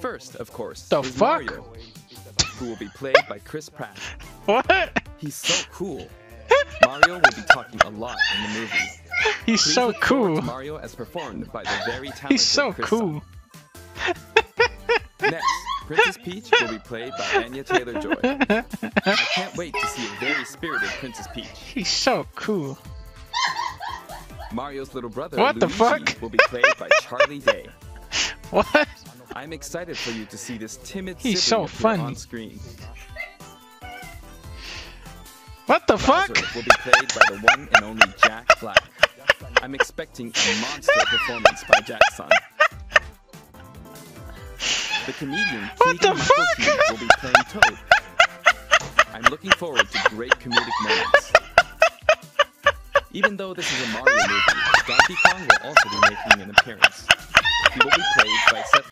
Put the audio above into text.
First, of course, The fuck? Mario, who will be played by Chris Pratt. What? He's so cool. Mario will be talking a lot in the movie. He's Please so look forward to cool. Mario as performed by the very talented He's so Chris cool. Next, Princess Peach will be played by Anya Taylor-Joy. I can't wait to see a very spirited Princess Peach. He's so cool. Mario's little brother What the Luigi fuck? will be played by Charlie Day. What? I'm excited for you to see this timid He's so funny. on screen. What the Bowser fuck? will be played by the one and only Jack Black. I'm expecting a monster performance by Jackson. The comedian What the Keegan-Michael fuck? Will be playing Toad. I'm looking forward to great comedic moments. Even though this is a Mario movie, Donkey Kong will also be making an appearance. He will be played by Seth